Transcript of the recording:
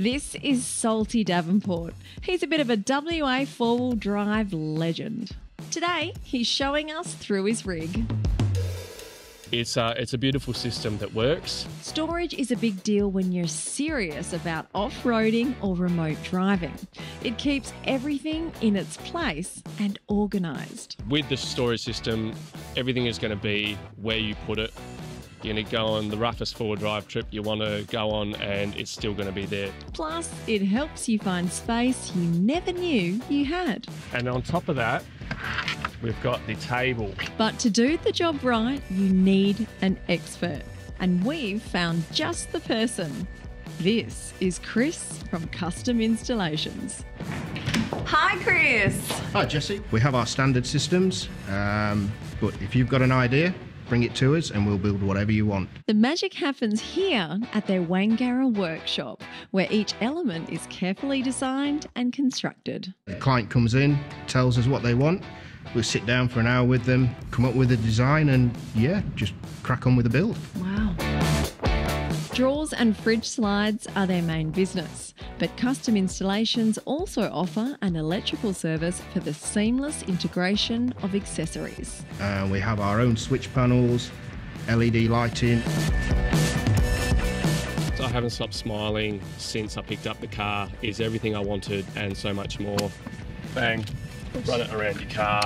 This is Salty Davenport. He's a bit of a WA four wheel drive legend. Today, he's showing us through his rig. It's, uh, it's a beautiful system that works. Storage is a big deal when you're serious about off roading or remote driving. It keeps everything in its place and organised. With the storage system, everything is going to be where you put it. You're going to go on the roughest four drive trip you want to go on, and it's still going to be there. Plus, it helps you find space you never knew you had. And on top of that, we've got the table. But to do the job right, you need an expert. And we've found just the person. This is Chris from Custom Installations. Hi, Chris. Hi, Jesse. We have our standard systems, um, but if you've got an idea, bring it to us and we'll build whatever you want. The magic happens here at their Wangara workshop, where each element is carefully designed and constructed. The client comes in, tells us what they want. We'll sit down for an hour with them, come up with a design, and yeah, just crack on with the build. Wow. Drawers and fridge slides are their main business, but custom installations also offer an electrical service for the seamless integration of accessories. Uh, we have our own switch panels, LED lighting. I haven't stopped smiling since I picked up the car. Is everything I wanted and so much more. Bang, run it around your car.